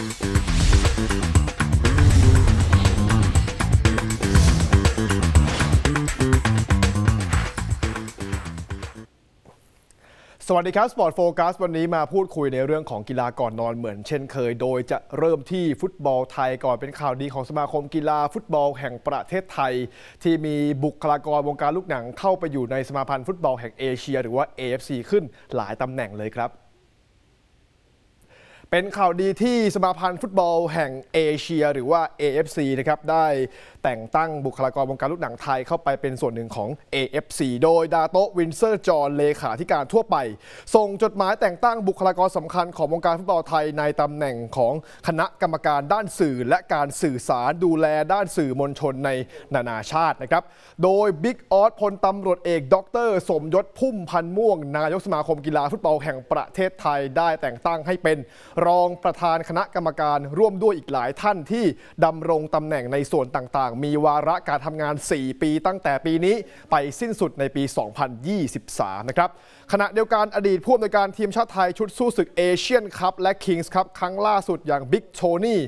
สวัสดีครับ Sport Focus วันนี้มาพูดคุยในเรื่องของกีฬาก่อนนอนเหมือนเช่นเคย โดยจะเริ่มที่ฟุตบอลไทยก่อนเป็นข่าวดีของสมาคมกีฬาฟุตบอลแห่งประเทศไทย ที่มีบุคลากรวงการลูกหนังเข้าไปอยู่ในสมาพันธ์ฟุตบอลแห่งเอเชีย หรือว่า AFC ขึ้นหลายตำแหน่งเลยครับ เป็นข่าวดีที่สมาพันธ์ฟุตบอลแห่งเอเชีย หรือว่า AFC นะครับได้แต่งตั้งบุคลากรวงการลูกหนังไทยเข้าไปเป็นส่วนหนึ่งของ AFC โดยดาโตวินเซอร์จอห์นเลขาธิการทั่วไป ส่งจดหมายแต่งตั้งบุคลากรสำคัญของวงการฟุตบอลไทยในตำแหน่งของคณะกรรมการด้านสื่อ และการสื่อสารดูแลด้านสื่อมวลชนในนานาชาตินะครับโดยบิ๊กอ๊อดพลตำรวจเอกดร สมยศพุ่มพันธุ์ม่วง นายกสมาคมกีฬาฟุตบอลแห่งประเทศไทยได้แต่งตั้งให้เป็นรองประธานคณะกรรมการร่วมด้วยอีกหลายท่านที่ดำรงตำแหน่งในส่วนต่างๆ มีวาระการทำงาน 4 ปีตั้งแต่ปีนี้ไปสิ้นสุดในปี 2023 นะครับขณะเดียวกันอดีตผู้อำนวยการทีมชาติไทยชุดสู้ศึกเอเชียนคัพและคิงส์คัพครั้งล่าสุดอย่างบิ๊กโทนี่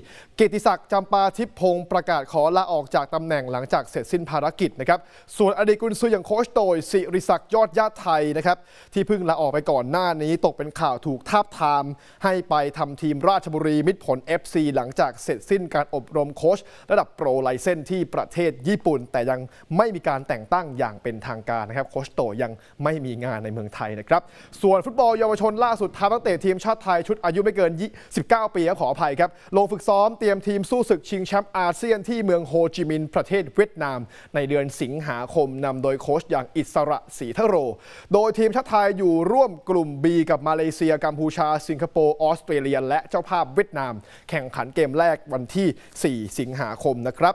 กิติศักดิ์จำปาทิพพงศ์ประกาศขอลาออกจากตำแหน่งหลังจากเสร็จสิ้นภารกิจนะครับ ส่วนอดีตกุนซืออย่างโคชโตยสิริศักดิ์ยอดญาติไทยนะครับ ที่เพิ่งลาออกไปก่อนหน้านี้ตกเป็นข่าวถูกทาบทาม ให้ไปทำทีมราชบุรีมิตรผล FC หลังจากเสร็จสิ้นการอบรมโค้ชระดับโปรไลเซนที่ประเทศญี่ปุ่น แต่ยังไม่มีการแต่งตั้งอย่างเป็นทางการนะครับโคชโตยังไม่มีงานในเมืองไทยนะครับ ส่วนฟุตบอลเยาวชนล่าสุดทางนักเตะทีมชาติไทยชุดอายุไม่เกิน 19 ปีขออภัยครับลงฝึกซ้อมเตรียมยมทีมสู้ศึกชิงแชมป์อาเซียนที่เมืองโฮจิมินห์ประเทศเวียดนาม ในเดือนสิงหาคมนำโดยโค้ชอย่างอิสสระศรีทะโร โดยทีมชาติไทยอยู่ร่วมกลุ่ม B กับมาเลเซีย กัมพูชา สิงคโปร์ ออสเตรเลีย และเจ้าภาพเวียดนาม แข่งขันเกมแรกวันที่ 4 สิงหาคมนะครับ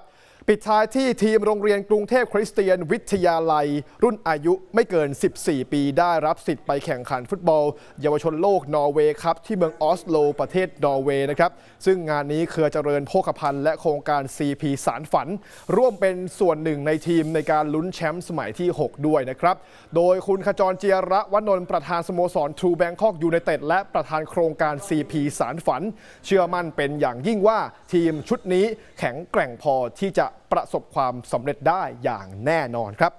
ปิดท้ายที่ทีมโรงเรียนกรุงเทพคริสเตียนวิทยาลัย รุ่นอายุไม่เกิน 14 ปีได้รับสิทธิ์ไปแข่งขันฟุตบอล เยาวชนโลกนอร์เวย์คัพที่เมืองออสโล ประเทศนอร์เวย์นะครับซึ่งงานนี้เครือเจริญโภคภัณฑ์และโครงการ CP สานฝัน ร่วมเป็นส่วนหนึ่งในทีมในการลุ้นแชมป์สมัยที่ 6 ด้วยนะครับโดยคุณขจรเจียรวนนท์ประธานสโมสร True Bangkok United และประธานโครงการ CP สานฝัน เชื่อมั่นเป็นอย่างยิ่งว่า ทีมชุดนี้แข็งแกร่งพอที่จะประสบความสำเร็จได้อย่างแน่นอนครับ